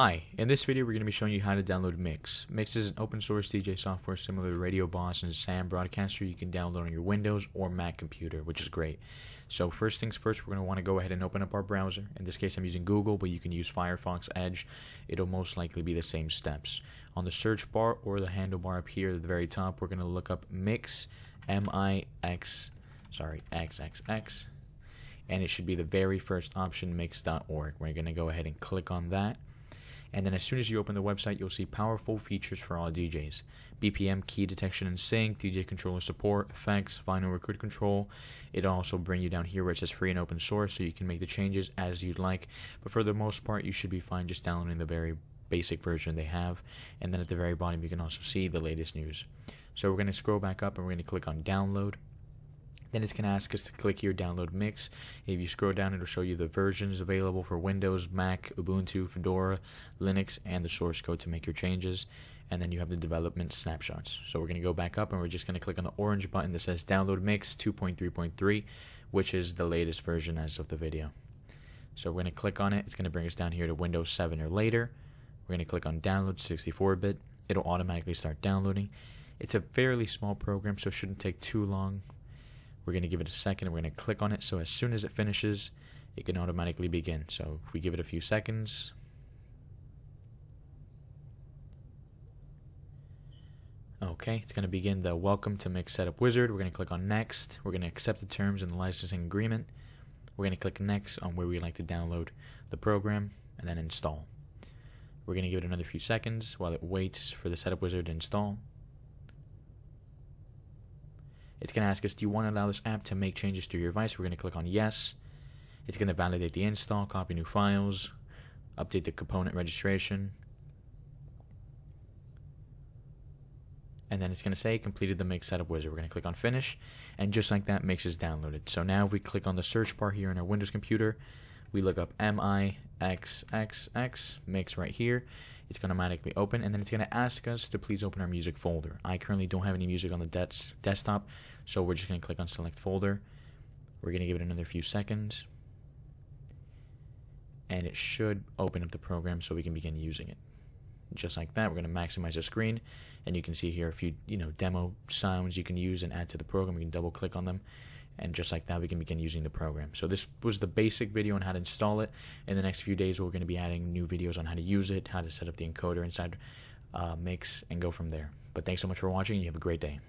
Hi, in this video we're going to be showing you how to download Mixxx. Mixxx is an open source DJ software similar to Radio Boss and SAM Broadcaster you can download on your Windows or Mac computer, which is great. So first things first, we're going to want to go ahead and open up our browser. In this case I'm using Google, but you can use Firefox, Edge. It'll most likely be the same steps. On the search bar or the handlebar up here at the very top, we're going to look up Mixxx, M-I-X, sorry, X-X-X, and it should be the very first option, mixxx.org. We're going to go ahead and click on that and then as soon as you open the website, you'll see powerful features for all DJs. BPM key detection and sync, DJ controller support, effects, vinyl record control. It'll also bring you down here where it says free and open source so you can make the changes as you'd like. But for the most part, you should be fine just downloading the very basic version they have. And then at the very bottom, you can also see the latest news. So we're going to scroll back up and we're going to click on download. Then it's going to ask us to click here, download Mixxx. If you scroll down, it'll show you the versions available for Windows, Mac, Ubuntu, Fedora, Linux, and the source code to make your changes. And then you have the development snapshots. So we're going to go back up and we're just going to click on the orange button that says Download Mixxx 2.3.3, which is the latest version as of the video. So we're going to click on it. It's going to bring us down here to Windows 7 or later. We're going to click on Download 64-bit. It'll automatically start downloading. It's a fairly small program, so it shouldn't take too long. We're going to give it a second. We're going to click on it. So as soon as it finishes, it can automatically begin. So if we give it a few seconds, Okay, it's going to begin the Welcome to Mixxx Setup Wizard. We're going to click on Next. We're going to accept the terms and the licensing agreement. We're going to click Next on where we like to download the program and then install. We're going to give it another few seconds while it waits for the Setup Wizard to install. It's going to ask us, do you want to allow this app to make changes to your device? We're going to click on yes. It's going to validate the install, copy new files, update the component registration. And then it's going to say completed the Mixxx Setup Wizard. We're going to click on finish. And just like that, Mixxx is downloaded. So now if we click on the search bar here in our Windows computer, we look up M-I-X-X-X, Mixxx right here it's going to automatically open and then it's going to ask us to please open our music folder. I currently don't have any music on the des desktop, so we're just going to click on select folder. We're going to give it another few seconds and it should open up the program so we can begin using it. Just like that, we're going to maximize the screen and you can see here a few you know demo sounds you can use and add to the program. You can double click on them and just like that we can begin using the program. So this was the basic video on how to install it. In the next few days we're going to be adding new videos on how to use it, how to set up the encoder inside uh, Mixxx and go from there. But thanks so much for watching. You have a great day.